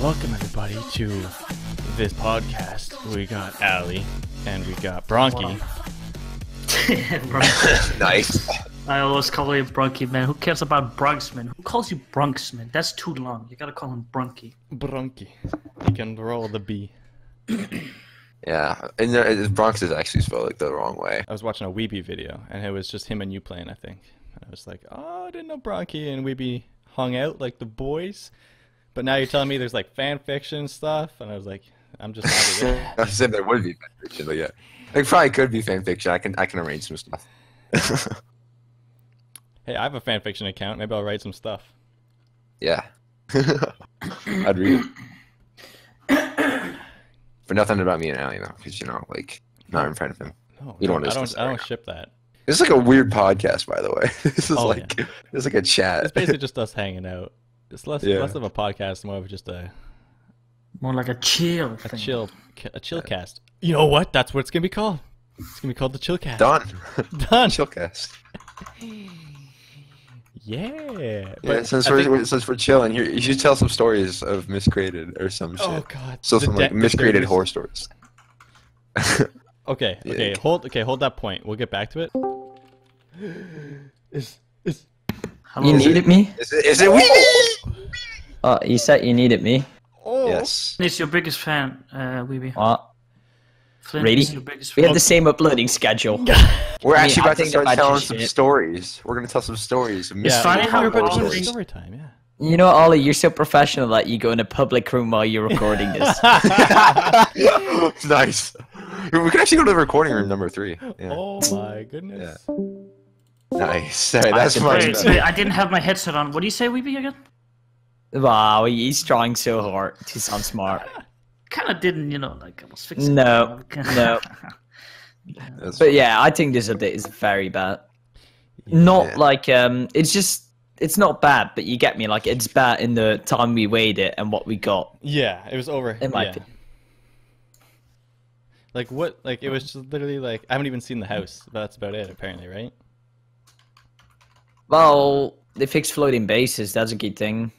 Welcome everybody to this podcast. We got Ali and we got Bronky. Nice. I always call you Brunky, man. Who cares about Bronxman? Who calls you Bronxman? That's too long. You gotta call him Brunky. Bronky. You can roll the B. Yeah, and there, the Bronx is actually spelled like the wrong way. I was watching a Wibi video and it was just him and you playing, I think. And I was like, oh, I didn't know Bronky and Wibi hung out like the boys. But now you're telling me there's like fan fiction stuff, and I was like, I'm just happy with it. I said there would be fan fiction, but yeah, it probably could be fan fiction. I can I can arrange some stuff. Hey, I have a fan fiction account. Maybe I'll write some stuff. yeah, I'd read it. But nothing about me and Ali though, because you know, like not in front of him. No, You don't I wanna don't. I don't right ship that. This is like a weird podcast, by the way. This is Oh, like this is like a chat. It's basically just us hanging out. It's less Yeah. less of a podcast, more of just a More like a chill. a thing. chill a chill cast. You know what? That's what it's gonna be called. It's gonna be called the chill cast. Done. Done. chill cast. Yeah. Yeah, since we're think- since we're chilling here, you should tell some stories of miscreated or some oh, shit. oh god. so The some like miscreated the- horror stories. Okay. Yeah. Okay. Hold. Okay. Hold that point. We'll get back to it. Is is Hello. You needed me? Is it? Is it? Wibi? Oh, you said you needed me. oh Yes. He's your biggest fan, uh, Wibi. What? Flint really? is your biggest We have the same uploading schedule. We're I mean, actually I about to start telling some shit. stories. We're gonna tell some stories. some Yeah. funny how mystery we're stories. both- story time. Yeah. You know, Ollie, you're so professional that you go in a public room while you're recording this. nice. We could actually go to the recording room number three. Yeah. Oh my goodness. Nice. Sorry, that's can much Wait, wait, I didn't have my headset on. What do you say, Wibi, again? wow, he's trying so hard to sound smart. Kind of didn't, you know, like I was fixing No, no. That's But yeah, I think this update is very bad. Not like um, it's just it's not bad, but you get me. Like it's bad in the time we waited and what we got. Yeah. It was over. It might yeah. be. Like what? Like it was just literally like I haven't even seen the house. But that's about it. Apparently, right? Well, they fixed floating bases. That's a good thing.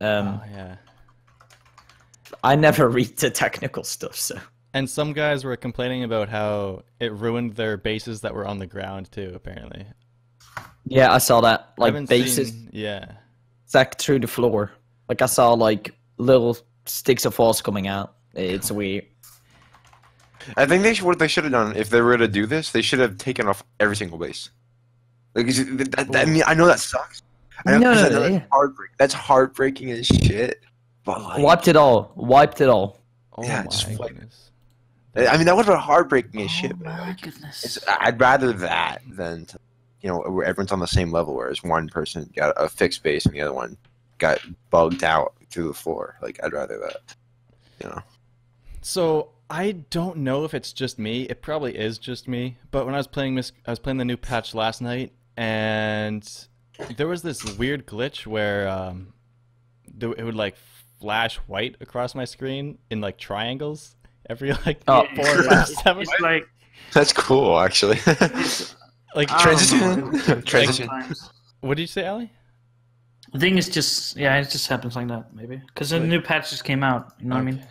Um, Oh yeah. I never read the technical stuff, so. And some guys were complaining about how it ruined their bases that were on the ground too. Apparently, Yeah, I saw that. Like bases seen- Yeah. stacked through the floor. Like I saw like little sticks of force coming out. It's weird. I think they should, what they should have done if they were to do this, they should have taken off every single base. Like, is it- that, that- I mean, I know that sucks. I know, No, 'cause no, no, that's yeah. heartbreak. That's heartbreaking as shit. But like, Wiped it all. Wiped it all. Oh Yeah, my just like- goodness. I mean, that would have been heartbreaking as Oh shit. but, my like, goodness. It's, I'd rather that than, to, you know, where everyone's on the same level, whereas one person got a fixed base and the other one got bugged out through the floor. Like, I'd rather that. You know. So I don't know if it's just me. It probably is just me. But when I was playing Mis- I was playing the new patch last night, and there was this weird glitch where um, it would like flash white across my screen in like triangles every like Oh. four or five seven. It's like That's cool, actually. Like I don't know. Transition. Transition. sometimes. what did you say, Ali? The thing is just yeah, it just happens like that maybe because the new patch just came out. You know what I mean?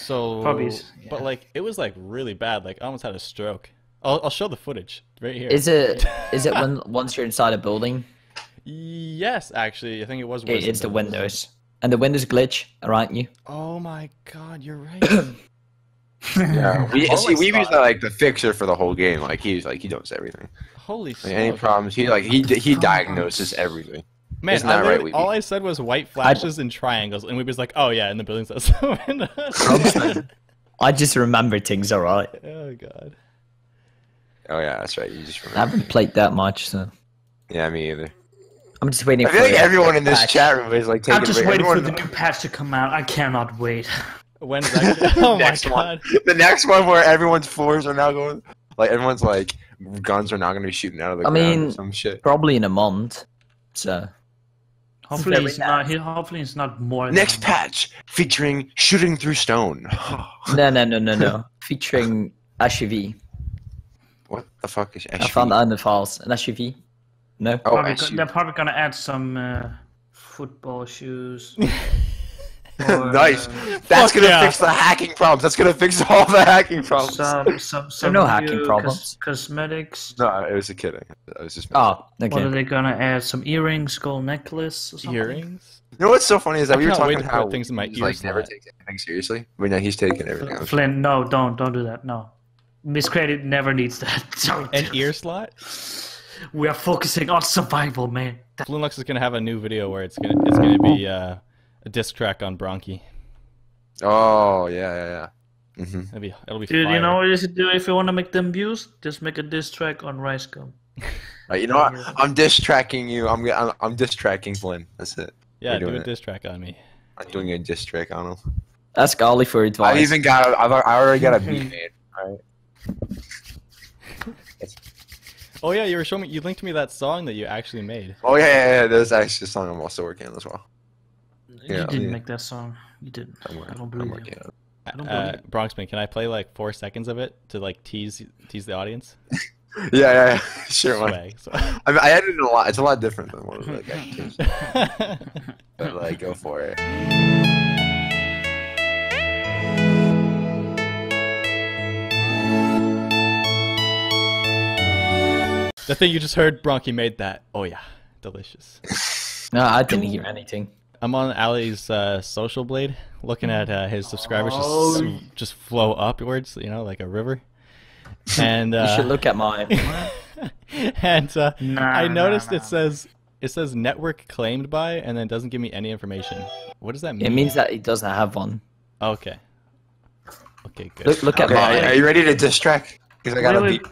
So, Probably is- but like it was like really bad. Like I almost had a stroke. I'll, I'll show the footage right here. Is it? Is it when once you're inside a building? Yes, actually, I think it was. It, Wisdom it's the Builders. windows, and the windows glitch around you. Oh my god, you're right. Yeah, we see. I We saw like the fixer for the whole game. Like he's like he knows everything. Holy Like, any problems, he like he he diagnoses everything. Man, Isn't I that right, all I said was white flashes and triangles, and we was like, "Oh yeah," in the buildings outside. I just remember things alright. oh god. Oh yeah, that's right. You just I haven't played that much, so Yeah, me either. I'm just waiting I for feel like everyone in this patch. chat room is like taking. I'm just a break. waiting for Everyone- the new patch to come out. I cannot wait. When's that? oh my Next one. god. the next one where everyone's floors are now going. Like everyone's like guns are now going to be shooting out of the I ground or mean- some shit. Probably in a month. So Hopefully Very it's not. he- Hopefully it's not more. Next a- patch featuring shooting through stone. no, no, no, no, no. Featuring SUV. What the fuck is I found that in the files. An SUV. No. Oh, Probably go- SUV. they're probably gonna add some uh, football shoes. for nice. uh, That's gonna yeah. fix the hacking problems. That's gonna fix all the hacking problems. some some some no hacking problems. cos- cosmetics. No, it was a kidding. I was just. Oh, What are they gonna add? Some earrings, gold necklace, or something? Earrings? You know what's so funny is that I we were talking to put how things in my he's like never slot. takes anything seriously, but now he's taking everything. else. Flynn, no, don't don't do that. No, Miscreated never needs that. Don't An ear slot? We are focusing on survival, man. That- Flynn Luxe is gonna have a new video where it's gonna it's gonna be uh, a disc track on Bronky. Oh yeah, yeah, yeah. hmm It'll be it'll be Dude, fire. you know what you should do if you want to make them views? Just make a diss track on Rice Gum. Right, you know what? I'm diss tracking you. I'm I'm, I'm diss tracking Flynn. That's it. yeah, we're do doing a it. disc track on me. I'm doing a diss track on him. Ask Ollie for advice. I've even got. I've I already got a beat made. Right. Oh yeah, you were showing me. You linked me that song that you actually made. Oh yeah, yeah, yeah. There's actually a song I'm also working on as well. You Yeah, didn't yeah. make that song. You didn't. I'm, I working, don't I'm believe working you. on it. I don't Uh, Bronxman, can I play like four seconds of it to like tease tease the audience? Yeah, yeah, yeah. Sure, man. Swag, so- I, mean, I edited a lot. It's a lot different than what like I changed. But like, go for it. The thing you just heard, Bronky made that. Oh yeah, delicious. No, I didn't hear anything. I'm on Ali's uh, social blade, looking at uh, his subscribers Oh. just just flow upwards, you know, like a river. And You uh, should look at mine. and uh, Nah, I noticed nah. it says it says network claimed by, and then it doesn't give me any information. What does that mean? It means that he doesn't have one. okay. Okay, good. Look, look at Okay, mine. are you ready to distract? Because I got Wait, a wait,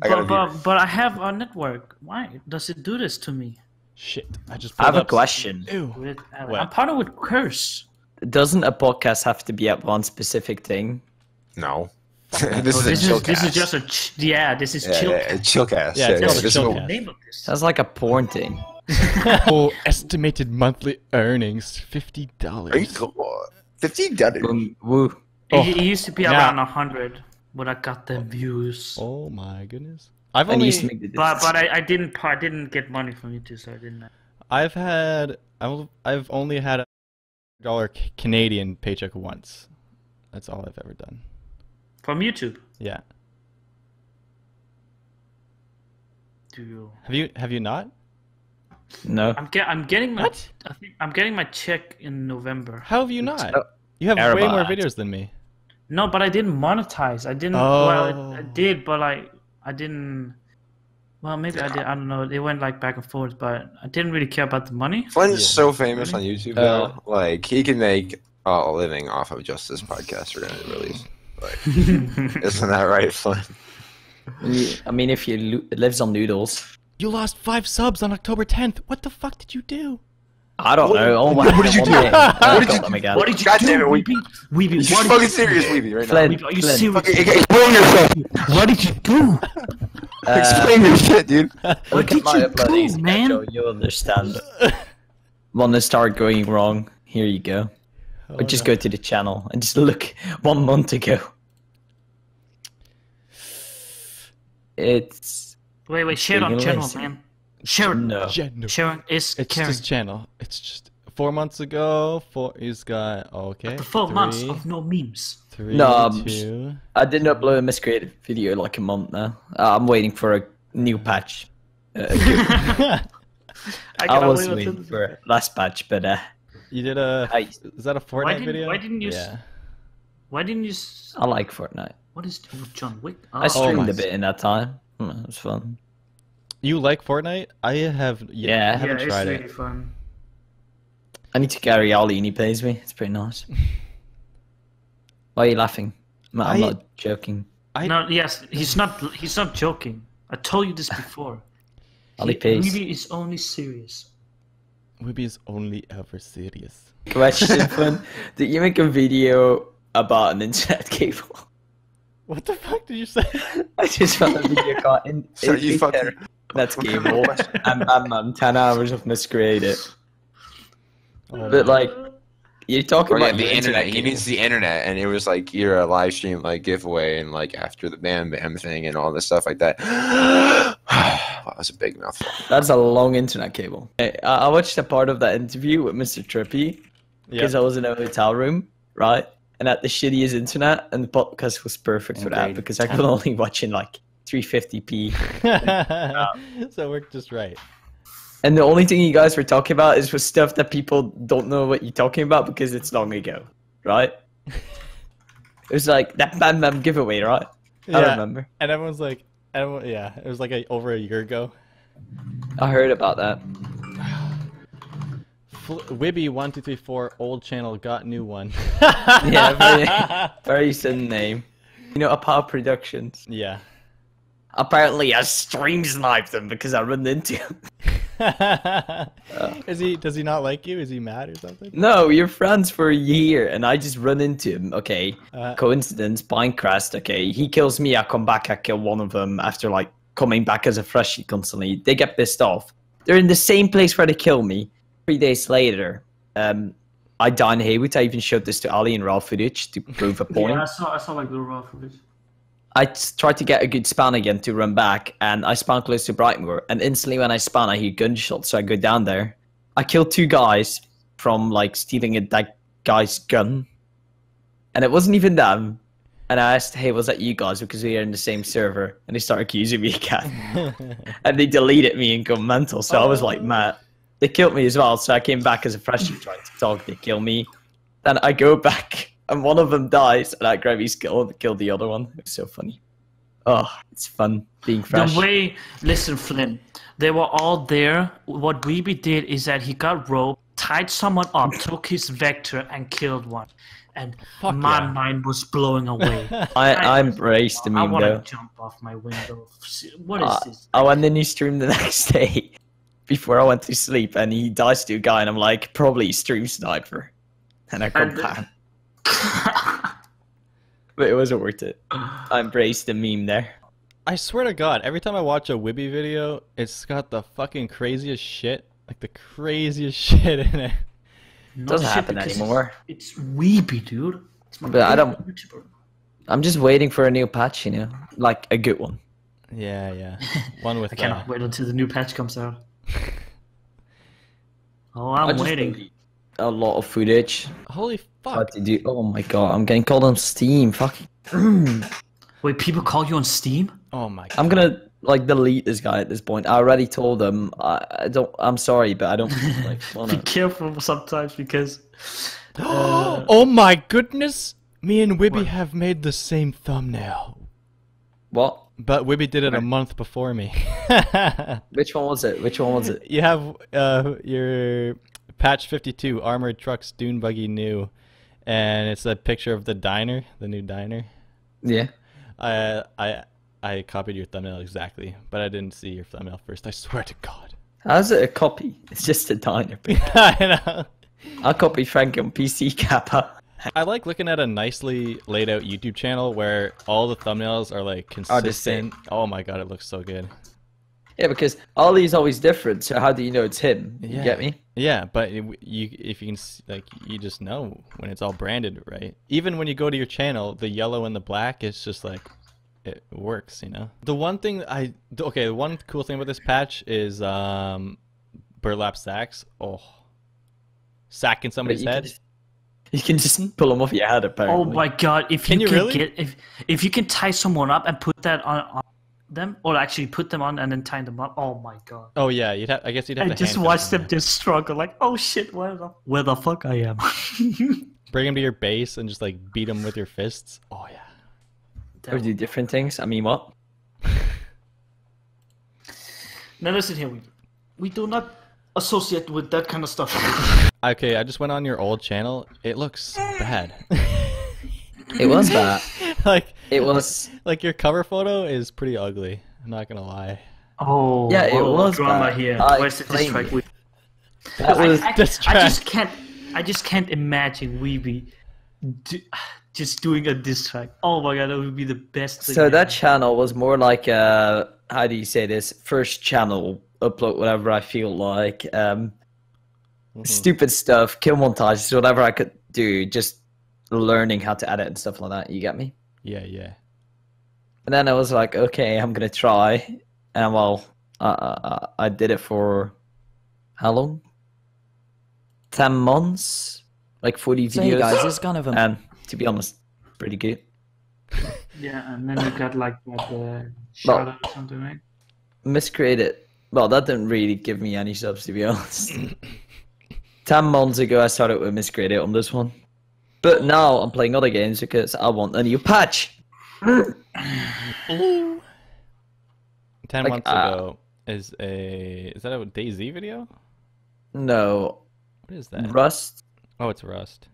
but, but, but I have a network. Why does it do this to me? Shit, I just. I have pulled a question. Ew. With, uh, I'm partnered with Curse. Doesn't a podcast have to be at one specific thing? No. this Oh, is a this is this is just a ch- yeah. This is yeah, chill. yeah, chillcast. Yeah, Yeah, yeah, called a this is chill what- cast. Name of this. Sounds like a porn thing. oh, estimated monthly earnings fifty Are you dollars. Fifty dollars. Woo. It, Oh, it used to be now- around a hundred, but I got them oh. views. Oh my goodness. I've And only used to make the But but I, I didn't I didn't get money from YouTube, so I didn't. I've had I've I've only had a dollar Canadian paycheck once. That's all I've ever done. From YouTube. Yeah. Do you? Have you have you not? No. I'm get I'm getting my What? I think I'm getting my check in November. How have you not? Oh, You have way more videos than me. No, but I didn't monetize. I didn't. Oh. Well, I, I Oh. did, but like I didn't. Well, maybe I did. I don't know. They went like back and forth, but I didn't really care about the money. Flynn's Yeah. so famous on YouTube Uh, though. like he can make a living off of just this podcast we're gonna release. Like, isn't that right, Flynn? I mean, if you lo- lives on noodles, You lost five subs on October 10th. What the fuck did you do? I don't What- know. Oh, what- what did you do? What What did did you them do? what did you God do, damn it, we- Wibi? Wibi, You what fucking you serious, do? Wibi, right now. Flynn, Wibi, are you Flynn. serious? Okay, okay, explain yourself. What did you do? Uh, explain your shit, dude. What look at did my you uploading do, man? schedule. You'll understand. When they start going wrong, here you go. Oh, Or just go to the channel and just look one month ago. It's Wait, wait, share on Speaking channel, man. Share it. no. Gen- Sharing is It's caring. his channel. It's just four months ago. Four. He's got okay. The four months of no memes. Three, No, um, two. I didn't upload a miscreated video like a month now. Uh, I'm waiting for a new patch. Uh, I, I cannot was waiting until- for last patch, but uh, you did a. I Is that a Fortnite didn't- video? why didn't you s- Yeah. Why didn't you? s- I like Fortnite. What is John Wick? I Oh, streamed my a bit in that time. Hmm, It was fun. You like Fortnite? I have. Yeah. Yeah. I yeah, haven't it's tried really it. fun. I need to carry Ali and he pays me. It's pretty nice. Why are you laughing? I'm, I'm not joking. I- No, yes, he's not. He's not joking. I told you this before. Ali He pays. really is only serious. Wibi is only ever serious. Question, Flynn. Did you make a video about an internet cable? What the fuck did you say? I just found a video caught in, So in you fucking. That's cable. I'm, I'm, I'm 10 hours of miscreated. Oh But like, you're talking Or, yeah, about the your internet. He cable. needs the internet, and it was like you're a uh, live stream like giveaway, and like after the Bam Bam thing and all this stuff like that. wow, that was a big mouthful. That's a long internet cable. I, I watched a part of that interview with Mr. Trippy, because I was in a hotel room, right? And at the shittiest internet, and the podcast was perfect for that because I could only watch in like 350p. so it worked just right. And the only thing you guys were talking about is was stuff that people don't know what you're talking about because it's long ago, right? it was like that Bam Bam giveaway, right? I Yeah. remember. And everyone's like, everyone, yeah, it was like a, over a year ago. I heard about that. Fl- Wibi one two three four old channel got new one. Yeah, very, very sudden name. You know, Apollo Productions. yeah. Apparently, I stream sniped them because I run into him. Is he? Does he not like you? Is he mad or something? No, you're friends for a year, and I just run into him. Okay, Uh, coincidence, Pinecrest. Okay, he kills me. I come back. I kill one of them after like coming back as a freshie constantly. They get pissed off. They're in the same place where they kill me. Three days later, um, I die in Haywood. I even showed this to Ali and raw footage to prove a point. Yeah, I saw I saw like the raw footage. I t- tried to get a good span again to run back, and I spawn close to Brightmoor. And instantly, when I spawn, I hear gunshots, so I go down there. I kill two guys from like stealing a that guy's gun, and it wasn't even them. And I asked, "Hey, was that you guys?" Because we are in the same server, and they start accusing me again, and they deleted me and go mental. So I was like, "Mad." They killed me as well, so I came back as a freshie trying to talk. They kill me, then I go back, and one of them dies, and I grab his skill and kill the other one. It's so funny. Oh, it's fun being fresh. The way, listen, Flynn, they were all there. What Wibi did is that he got rope, tied someone up, took his vector, and killed one. And Fuck my yeah. mind was blowing away. I, I embraced the I meme want to jump off my window. What is Uh, this? I went in his stream the next day before I went to sleep, and he dies to a guy, and I'm like, probably stream sniper. And I come back. But it wasn't worth it. I embraced the meme there. I swear to God, every time I watch a Wibi video, it's got the fucking craziest shit, like the craziest shit in it. No Doesn't happen anymore. It's Wibi, dude. It's my But I don't. YouTuber. I'm just waiting for a new patch, you know, like a good one. Yeah, yeah. One with I cannot uh, wait until the new patch comes out. Oh, I I'm just waiting. A lot of footage. holy fuck. What to do? Oh my god, I'm getting called on Steam. Fuck. Wait, people call you on Steam? Oh my god. I'm gonna like delete this guy at this point. I already told them. I, I don't. I'm sorry, but I don't like Be wanna. careful sometimes because. uh, oh my goodness! Me and Wibi What? have made the same thumbnail. What? But Wibi did it a month before me. Which one was it? Which one was it? you have uh, your patch 52 armored trucks dune buggy new and it's a picture of the diner the new diner Yeah. i i i copied your thumbnail exactly but i didn't see your thumbnail first i swear to god How's it a copy? It's just a diner. i know I'll copy Frank on PC Kappa. I like looking at a nicely laid out youtube channel where all the thumbnails are like Are the same. consistent oh my god it looks so good Yeah, because Ollie's always different. So how do you know it's him? You Yeah. get me? Yeah, but it, you if you can s- like you just know when it's all branded right. Even when you go to your channel, the yellow and the black is just like it works, you know. The one thing I okay, the one cool thing about this patch is um burlap sacks. Oh, sacking somebody's head. just- You can just mm-hmm. pull them off your head, oh apparently. Oh my god! If Can you, you can really? get if if you can tie someone up and put that on, on them, or actually put them on and then tie them up. Oh my god! Oh yeah, you'd have. I guess you'd have I to just watch them yeah. just struggle. Like, oh shit, where the where the fuck I am? Bring them to your base and just like beat them with your fists. Oh yeah. Or do different things. I mean, what? now listen here, we we do not associate with that kind of stuff. Okay, I just went on your old channel. It looks bad. It was bad. like It was. like your cover photo is pretty ugly. I'm not gonna lie. Oh, Yeah, it whoa, was drama bad. here. I Where's the diss explained track? it. That I, was. I, diss I just can't. I just can't imagine Wibi do, just doing a diss track. Oh my god, that would be the best. thing So that ever. channel was more like a how do you say this? First channel upload whatever I feel like. Um, Mhm. stupid stuff, kill montages, whatever I could do, just learning how to edit and stuff like that. You get me? Yeah, yeah. And then I was like, okay, I'm gonna try, and well, I I, I did it for how long? Ten months. like 40 So, videos. hey guys, this is kind of a and to be honest, pretty good. Yeah, and then you got like that uh, shout out or something, right? Miscreated. Well, that didn't really give me any subs to be honest. Ten months ago, I started with Miscreated on this one, but now I'm playing other games because I want a new patch. Ten Like, months uh, ago is a is that a DayZ video? No, What is that? Rust, Oh, it's Rust.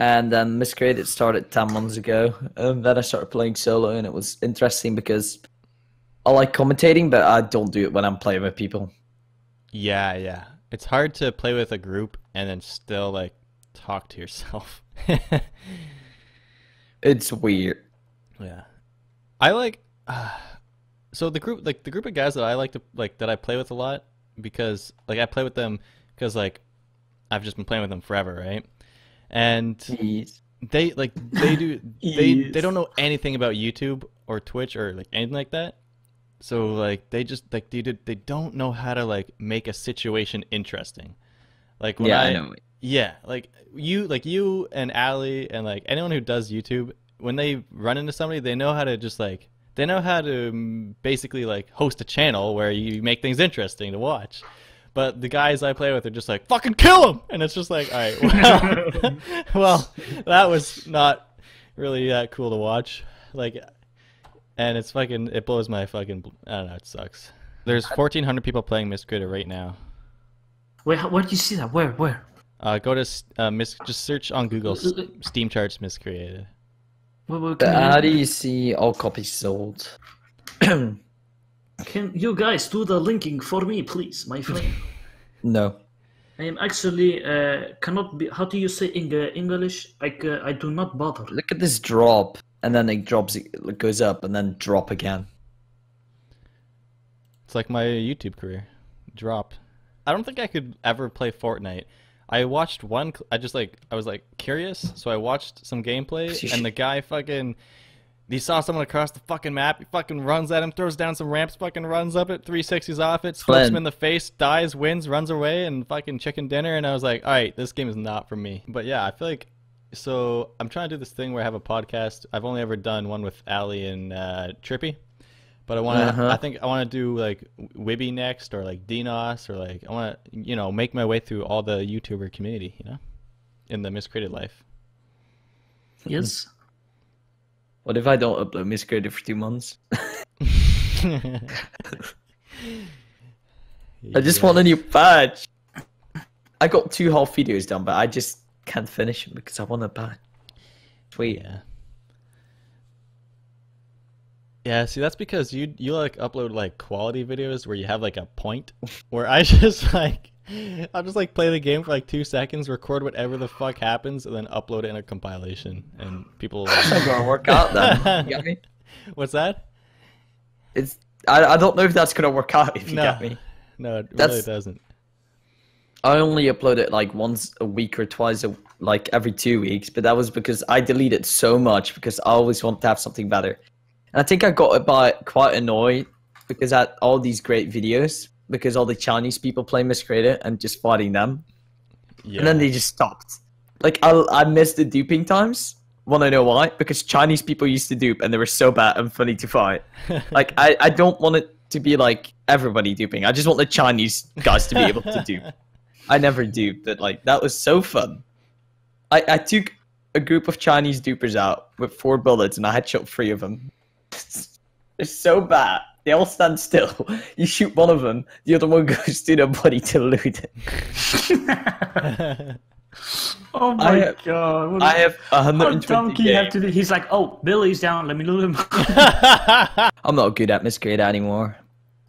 and then Miscreated started ten months ago, and then I started playing solo, and it was interesting because I like commentating, but I don't do it when I'm playing with people. Yeah, yeah. It's hard to play with a group and then still like talk to yourself. It's weird. yeah. I like uh, so the group like the group of guys that I like to like that I play with a lot because like I play with them because like I've just been playing with them forever, right? And Jeez. they like they do they they don't know anything about YouTube or Twitch or like anything like that. So like they just like they did they don't know how to like make a situation interesting. Like when Yeah, I, I know. yeah, like you like you and Ali and like anyone who does YouTube when they run into somebody they know how to just like they know how to mm, basically like host a channel where you make things interesting to watch. But the guys I play with are just like fucking kill him, and it's just like, all right, well, well, that was not really that cool to watch. Like, and it's fucking, it blows my fucking, I don't know, it sucks. There's 1,400 people playing Miss Miscreated right now. Wait, where did you see that? Where? Where? Uh, go to uh, mis- just search on Google Steam charts Miscreated. Where, where But can, how you, do you see all copies sold? can you guys do the linking for me, please, my friend? no. I am actually uh, cannot be. How do you say in uh, English? I uh, I do not bother. Look at this drop, and then it drops, it goes up, and then drop again. It's like my YouTube career. Dropped. I don't think I could ever play Fortnite. I watched one. I just like I was like curious, so I watched some gameplay, and the guy fucking. He saw someone across the fucking map. He fucking runs at him, throws down some ramps, fucking runs up it, 360s off it, smokes him in the face, dies, wins, runs away, and fucking chicken dinner. And I was like, all right, this game is not for me. But yeah, I feel like so. I'm trying to do this thing where I have a podcast. I've only ever done one with Ali and uh, Trippy. But I want to. Uh-huh. I think I want to do like Wibi next, or like Dinos, or like I want to, you know, make my way through all the YouTuber community, you know, in the miscreated life. Yes. What if I don't upload Miscreated for two months? I just want a new patch. I got two half videos done, but I just can't finish them because I want a patch. Sweet. Yeah. Yeah, see that's because you you like upload like quality videos where you have like a point where I just like I'll just like play the game for like two seconds, record whatever the fuck happens, and then upload it in a compilation, and people. Not gonna work out then. You get me? What's that? It's I, I don't know if that's gonna work out if you No. get me. No, it really doesn't. I only upload it like once a week or twice a like every two weeks, but that was because I deleted so much because I always want to have something better. And I think I got it by quite annoyed because I had all these great videos because all the Chinese people play Miscreated and just fighting them. Yeah. And then they just stopped. Like I I missed the duping times. Wanna know why? Because Chinese people used to dupe and they were so bad and funny to fight. Like I, I don't want it to be like everybody duping. I just want the Chinese guys to be able to dupe. I never dupe, but like that was so fun. I, I took a group of Chinese dupers out with four bullets and I had shot three of them. They're so bad. They all stand still. You shoot one of them, the other one goes to the body to loot it. Oh I my have- god! What I have How 120 donkey you have games. to do? He's like, oh, Billy's down. Let me loot him. I'm not good at Miscreated anymore.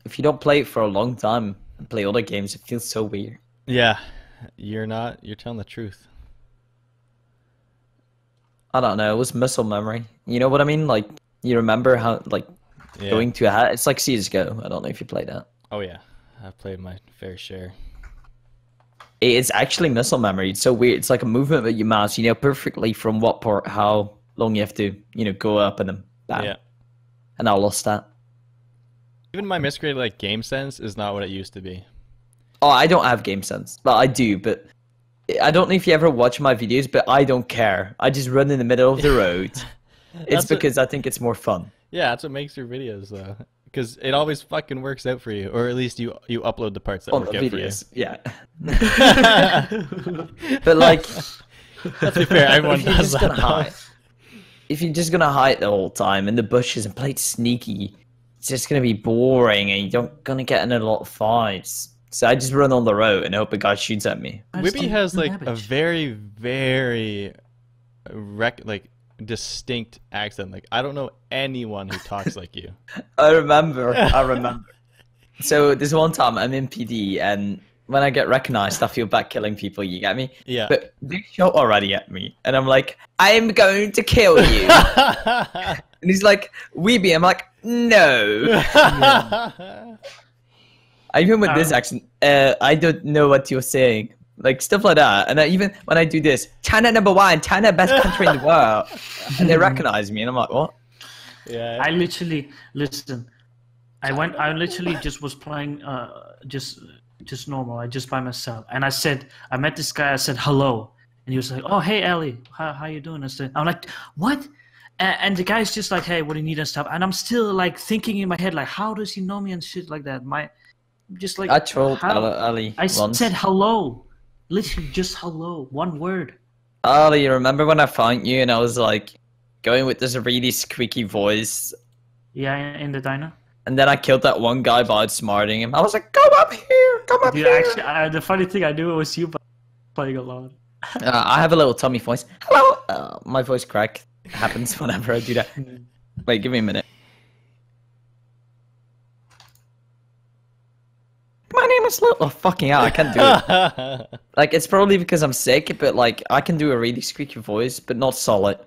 If you don't play it for a long time and play other games, it feels so weird. Yeah, you're not. You're telling the truth. I don't know. It was muscle memory. You know what I mean? Like you remember how like Yeah. going to a hat. It's like CS:GO. I don't know if you played that. Oh yeah, I've played my fair share. It's actually muscle memory. It's so weird. It's like a movement with your mouse. You know perfectly from what part, how long you have to, you know, go up and then bam. Yeah. And I lost that. Even my miscreated like game sense is not what it used to be. Oh, I don't have game sense, but I do. But I don't know if you ever watch my videos, but I don't care. I just run in the middle of the road. it's That's what- because I think it's more fun. Yeah, that's what makes your videos though, because it always fucking works out for you, or at least you you upload the parts that work the out videos, for you. Yeah. But like, Let's be fair, everyone if you're does just that. gonna hide, if you're just gonna hide the whole time in the bushes and play it sneaky, it's just gonna be boring, and you're not gonna get in a lot of fights. So I just run on the road and hope a guy shoots at me. I Wibi has like a very very rec like distinct accent. Like I don't know anyone who talks like you. I remember. I remember. so this one time I'm in PD, and when I get recognized, I feel bad killing people. You get me? Yeah. But they shot already at me, and I'm like, I'm going to kill you. and he's like, Wibi. I'm like, no. Even with this Um, accent, uh, I don't know what you're saying. Like stuff like that. And I, even when I do this, China number one, China best country in the world, and they recognize me, and I'm like, what? yeah. I literally listen. I went. I literally just was playing, uh, just just normal. I just by myself, and I said, I met this guy. I said hello, and he was like, "Oh, hey, Ellie, how how you doing?" I said, I'm like, "What?" And, and the guy's just like, "Hey, what do you need and stuff?" And I'm still like thinking in my head, like, "How does he know me and shit like that?" My, just like I trolled how- Ali. Ali I once. said hello, literally just hello, one word. Ali, you remember when I found you and I was like going with this really squeaky voice, Yeah, in, the diner. and then I killed that one guy by outsmarting him. I was like, "Come up here, come up Dude, here." actually, uh, the funny thing I knew it was you, but playing alone. Uh, I have a little tummy voice. Hello. Uh, my voice crack happens whenever I do that. Wait, give me a minute. My name is Little. Oh, fucking hell, I can't do it. like, it's probably because I'm sick, but like, I can do a really squeaky voice, but not solid.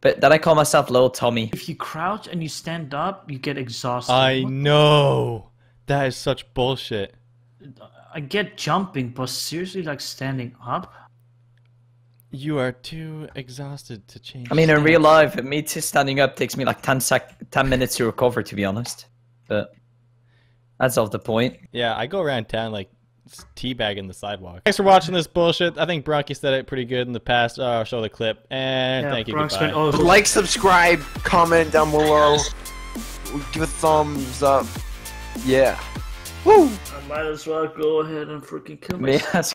But then I call myself Little Tommy. If you crouch and you stand up, you get exhausted. I What- know. That is such bullshit. I get jumping, but seriously, like standing up. You are too exhausted to change. I mean, in real life, me t- standing up takes me like 10 sec, 10 minutes to recover, to be honest. But that's off the point. Yeah, I go around town like teabagging the sidewalk. Thanks for watching this bullshit. I think Bronky said it pretty good in the past. Uh, I'll show the clip. And Yeah, thank you. Bronx Goodbye. went, oh, Like, subscribe, comment down below, give a thumbs up. Yeah. Woo! I might as well go ahead and freaking kill May myself. I ask